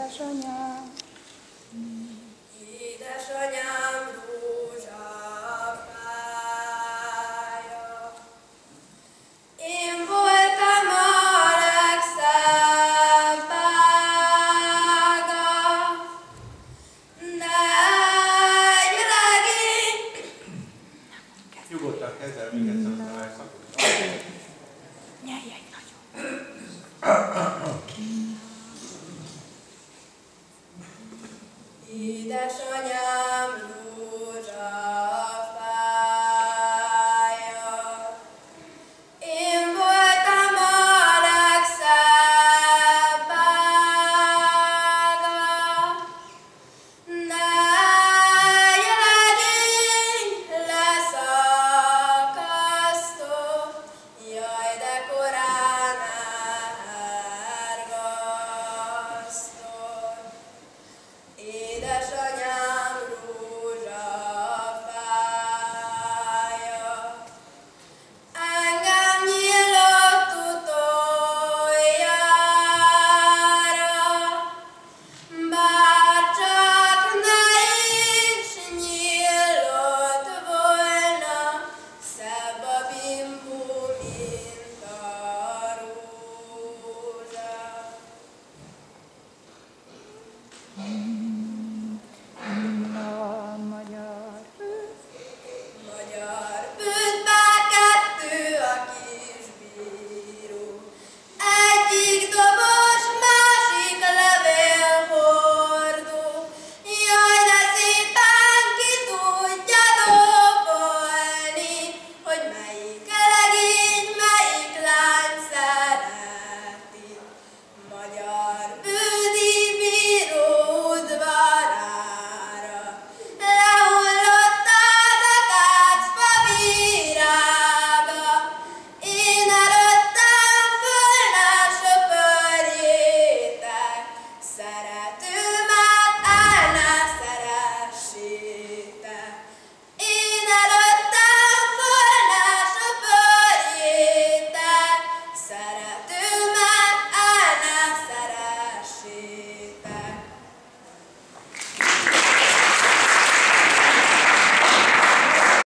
Édesanyám, Édesanyám Édesanyám